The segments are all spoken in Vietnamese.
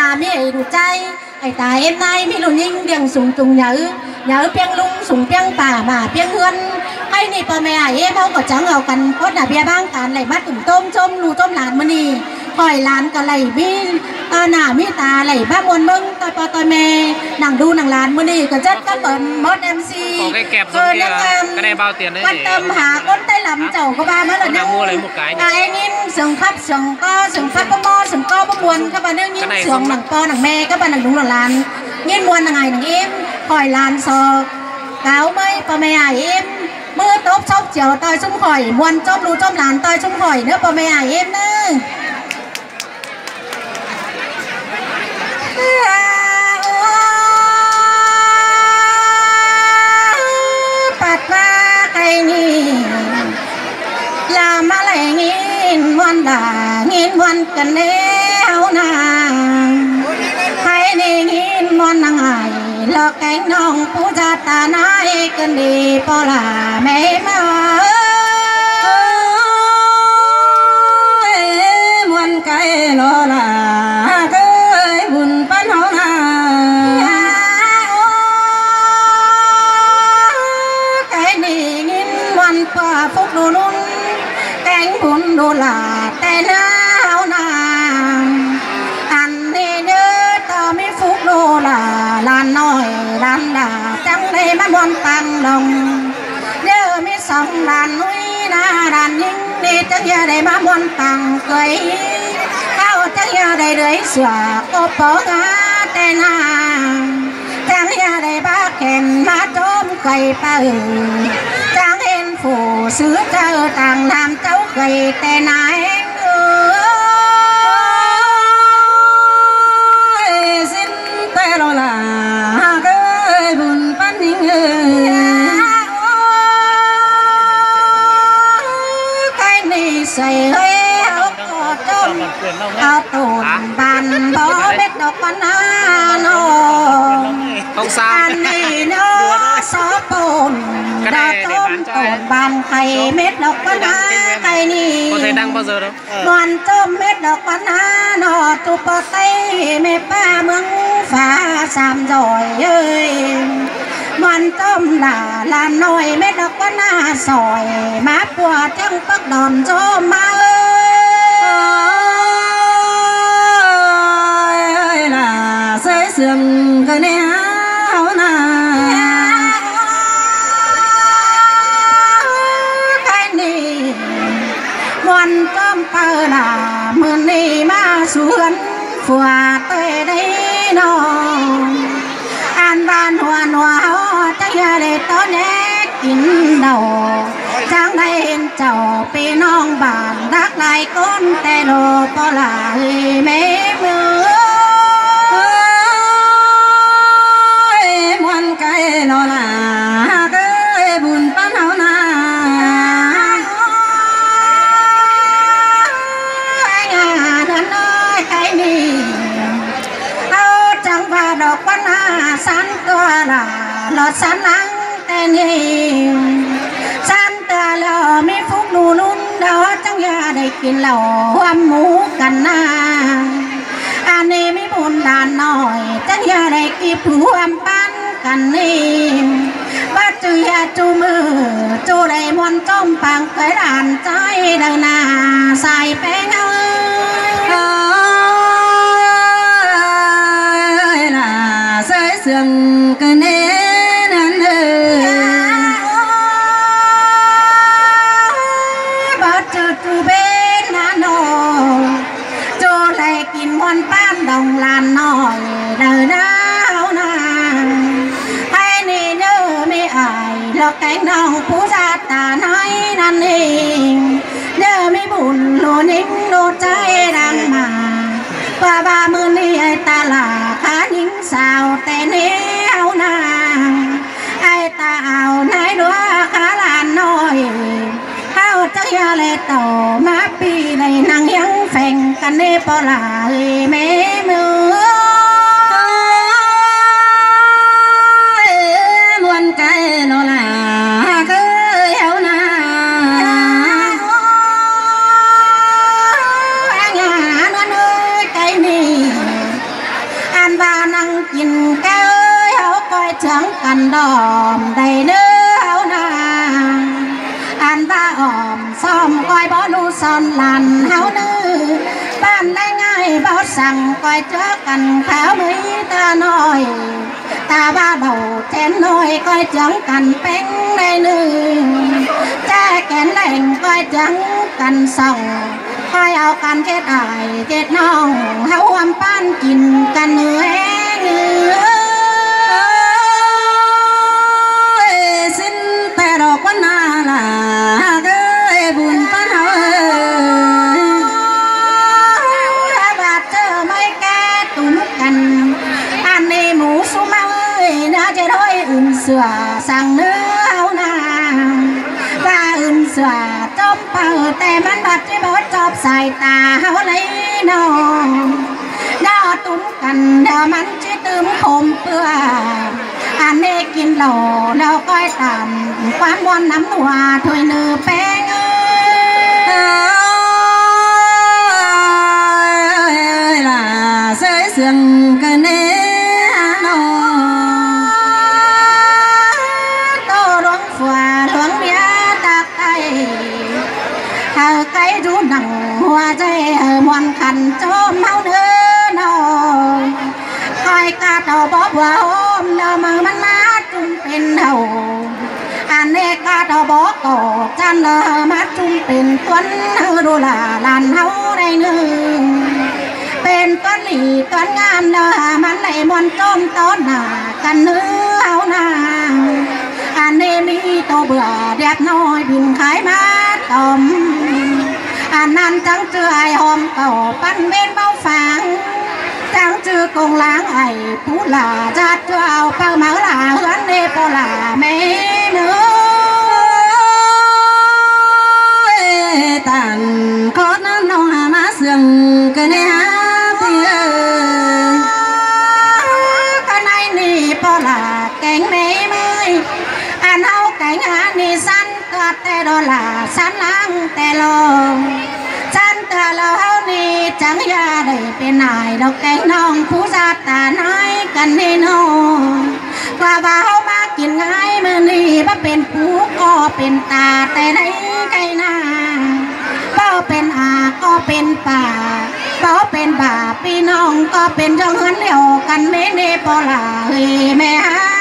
hà mi ấy đủ trai ai ta em nay mi lù ninh điềng sùng trùng nhớ nhớ piang lung sùng piang bà mà piang hươn hay nì bà mẹ ai em không có trắng ở cần có là bia bang càn lại bắt tụm tôm chôm lù tôm làn mà nì hỏi làn cả lầy mi à nà mi ta lầy ba muôn mưng tôi bà tôi mẹ. Nàng đu nàng làn mà nì có rất các bẩn mất mc có cái kẹp giống Ờ, kia nâng, cái um, này bao tiền đấy quan để tâm hả con tay lắm chầu có ba mới là Con nào mua lấy một cái nhỉ? à anh em sừng khắp sừng co sừng phát có mo sừng co có buồn các bạn nếu như Cái này sừng không nằng co nằng me các bạn nằng đúng là làn nhiên buồn nằng ngày nằng em khỏi làn sò cáo mấy bà mẹ ải em mưa tốt sốc chiều tôi xuống khỏi muôn chôm lù chôm làn tôi xuống khỏi nữa bà mẹ ải em nữa Pat ma cây ni là mà lại nghìn muôn đà nghìn muôn cần đeo nàng hay lo cánh nong phú gia ta nói cần đi po là mẹ mà muôn cái lo là cái buồn pan hao na cái ni nghìn muôn qua phúc đồ cánh buồn đồ là áo là lan nói lan đà trắng đây mắt bon tăng đồng. Nhớ mi sông đàn núi na đàn những đi chắc nhà đây mắt bon tăng cười áo chắc nhà đây lưới sửa, cô bó ngã tên à trang nhà đây ba kèn má trôm cây ba ừ trang hen phủ sứ cha tàng nam cháu cây tên ai ơi con nó không sao. Anh này nó xó bồn đã tôm tồn bàn khay mết đọc con cái này có thấy đăng bao giờ đâu. Đoàn tôm mết đọc con nó tụ bò tay mẹ ba mưng phá xàm rồi ơi đoàn tôm là là nồi mết đọc con sỏi má của trăng bắc đòn gió má ơi chắc ra để nhé kín đầu. Trang đây hình chầu non bàn đắc lại con tê lô có là người mê mưa. Muôn cái lo là cái buồn pan hao na. Anh à thân ơi, cái ni áo trắng và đọc quan à san tua là lo sáng nắng tên san tua lò mi phúc nụ nún đó trong nhà đầy kín lầu hoam mũ cần à anh em mi buồn đàn nổi trong nhà đầy kịp hoam pan cần đi bắt chư ya chu mơ chu đầy muôn trong bằng cái đàn trái đời nà. Xài bé ơi là sẽ sườn cái nè งน้องผู้ชาตตาน้อยนั่นเองเด้อไม่บุญโลนิ่งโลใจดังมาป้าบามือนี่ไอตาลาขาหญิงสาวแต่เนี้นางไอตาเอานายด้วขาลานน้อยเข้าจักยาเลยต่อมาปีในนางยังแฝงกันเนปลาเลยแม่มือ trắng ăn đòm đầy nữ áo nàng. Ăn ba ỏm xóm coi bó nu son làn háo nữ. Ban nay ngay bao sằng coi trước cần kháo mấy ta nói ta ba đầu chén nồi coi trắng cần bánh đầy nữ. Cha kén lạnh coi trắng cần sòng coi ao cần chết ải, chết nong háo ăn pan chín cần nữa nữa xòa sang nữa ao na và ưn xòa tôm bao tè mắt bạc chứ bớt chóp xài tà lấy nó đó túng cần đờ mắt chứ tươm khôm bừa anh à, nê kín lẩu đâu coi tàn, quán buôn nắm hòa thôi nữ bé ngơ. Là dễ dàng เฮาไก่รู้หนังหัวใจมวนขันโจมเฮาเนื้อนอยคอยกาเต่าบ่บัวโอมเนื้อมือมันมาจุ่มเป็นเฮาอันนี้กาเต่าบ่กอจันเนื้อมาจุ่มเป็นตวนเฮาดูลาลานเฮาได้หนึ่งเป็นต้นหลีต้นงามเนอมันไหลมวนต้มต้นหนากันเนื้อเอานางอันนี้มีตัวเบื่อเดียบน้อยบินขายมา tôm à nan trắng chưa ai hôm cầu bắn bên bao phàng. Trắng chưa cùng láng ai phú là ra cho ao bao máu là hướng đi bao là mấy แต่ลงสั้นแต่เราเฮานี่จังยาได้เป็นนายดอกแกงน้องผู้จัดตาน้อยกันนี่น้องกว่าว่าเฮามากินง่ายมื้อนี้บ่เป็นผู้ก็เป็นตาแต่ไหนไกลนาเป้าเป็นอาก็เป็นป่าเป้าเป็นบาพี่น้องก็เป็นจังหันเดียวกันเมเนปอลาเฮแม่ฮา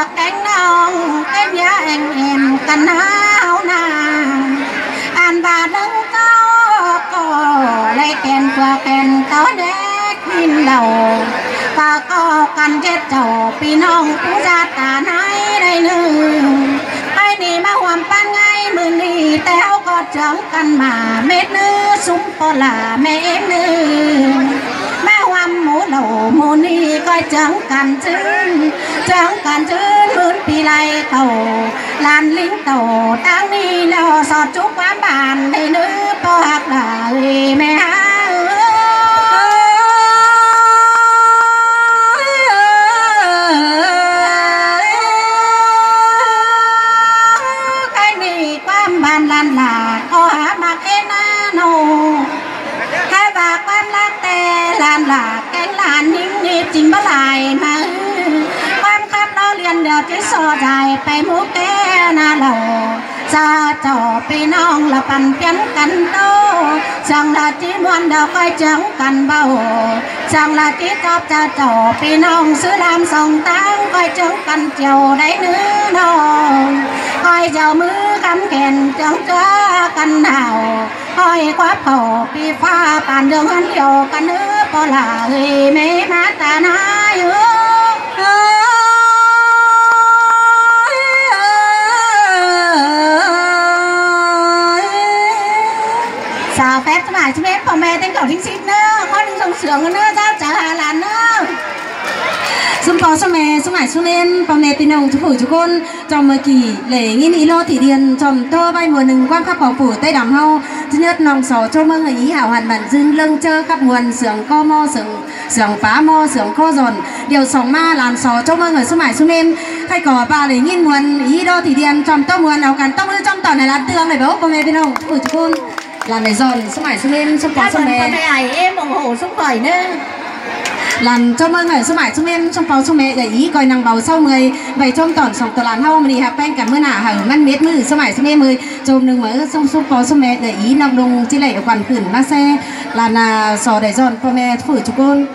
ากแองน้องแองยาแองเอ็นกันหนาวนาอ่านบาดังเต้าก็เลยแกนกว่แกนเต้าเด็กหินเหล่าปากก็กันเจ็ดเจ้าพี่น้องผู้ชาตาไหนได้หนึ่งไอ้นี่มาหวมปันไงมือนี่แต่เอาก็เจังกันมาเม็ดนื้อซุ้มปลาแม่เอ็งนื้อ và có cần chết trầu pi nong cũng ra tà nái đây nữa ai nì mà hoàn pan ngay mưa nì téo có trắng căn mà mết nữ súng có là mẹ em nữ mà hoàn mũ đầu mũ nì coi trắng căn chân trắng căn chân mướn pi lại tàu lan lính tàu tăng ni lo sọt chúc quán bàn đây nữ po hạc là mẹ hát cái cái so dài bay mũ té na lầu xa trò phi nong là bàn chén cắn đô rằng là chỉ muốn đầu coi trắng cắn bầu rằng là chỉ cóp cha trò phi nong xứ làm sòng táng coi trắng cắn chiều đấy nữ nong coi giàu mứ cắn kèn trắng chóa cắn nào coi quá khổ phi pha bàn đường ăn chiều cắn nữ bỏ là người mê mát ta nói lại em bỏ mẹ tên cậu chính xít nữa. Con đừng dòng sướng nữa, ra trả hà lán nữa. Xung có xong mẹ xong hải xuống lên bỏ mẹ tin đồng chú phủ, chú con trong mười kỳ lễ nghi nị lô thị điền trong tô bay mùa nừng, quan khắp bỏ phủ, tây đàm hâu thứ nhất nòng sổ châu mơ người ý, hảo hoàn bản dương lưng chơ, khắp nguồn, sưởng co mô sưởng sưởng phá mô sưởng khô dồn, điều sòng ma, làn sổ châu mơ người xuống hải xuống lên hay có bà lễ nghi nguồn ý đô thị điền trong tô nguồn áo cắn tóc trong tỏ này là tương này bố bỏ mẹ tin đồng chú phủ, chú con làm này giòn, xuân hải xuân em, Các xuân bạn con mẹ. thấy ai em ủng hộ xung khởi nữa. Làm cho mọi người số mãi chúng em trong pháo trong mẹ để ý coi năng bầu sau người vậy trong tỏn sòng tờ làn hao mình hạp bên cảm ơn ả hở man miết mư số mãi chúng em ơi chôm đừng mở trong số pháo trong mẹ để ý năng đồng chỉ lệ quản khử ma xe. Là là sò để dọn cho mẹ phủ chú con